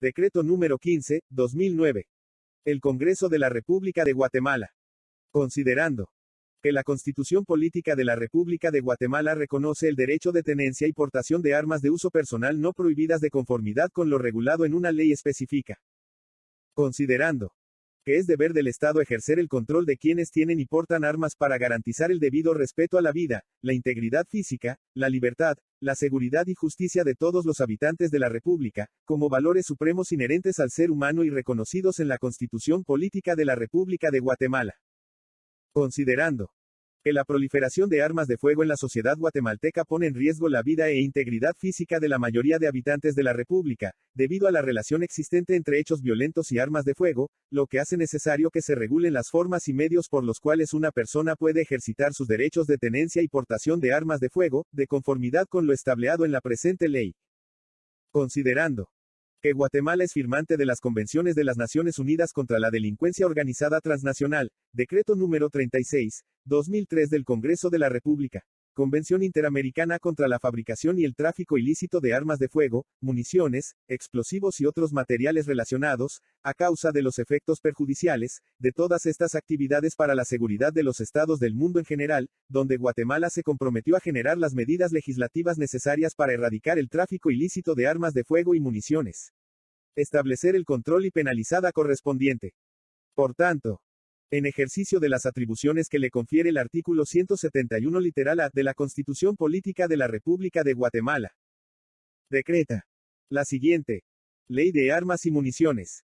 Decreto número 15, 2009. El Congreso de la República de Guatemala. Considerando que la Constitución Política de la República de Guatemala reconoce el derecho de tenencia y portación de armas de uso personal no prohibidas de conformidad con lo regulado en una ley específica. Considerando que es deber del Estado ejercer el control de quienes tienen y portan armas para garantizar el debido respeto a la vida, la integridad física, la libertad, la seguridad y justicia de todos los habitantes de la República, como valores supremos inherentes al ser humano y reconocidos en la Constitución Política de la República de Guatemala. Considerando que la proliferación de armas de fuego en la sociedad guatemalteca pone en riesgo la vida e integridad física de la mayoría de habitantes de la República, debido a la relación existente entre hechos violentos y armas de fuego, lo que hace necesario que se regulen las formas y medios por los cuales una persona puede ejercitar sus derechos de tenencia y portación de armas de fuego, de conformidad con lo estableado en la presente ley. Considerando que Guatemala es firmante de las convenciones de las Naciones Unidas contra la Delincuencia Organizada Transnacional, decreto número 36, 2003 del Congreso de la República, Convención Interamericana contra la Fabricación y el Tráfico Ilícito de Armas de Fuego, Municiones, Explosivos y otros materiales relacionados, a causa de los efectos perjudiciales, de todas estas actividades para la seguridad de los estados del mundo en general, donde Guatemala se comprometió a generar las medidas legislativas necesarias para erradicar el tráfico ilícito de armas de fuego y municiones. Establecer el control y penalizada correspondiente. Por tanto, en ejercicio de las atribuciones que le confiere el artículo 171 literal A de la Constitución Política de la República de Guatemala. Decreta. La siguiente. Ley de Armas y Municiones.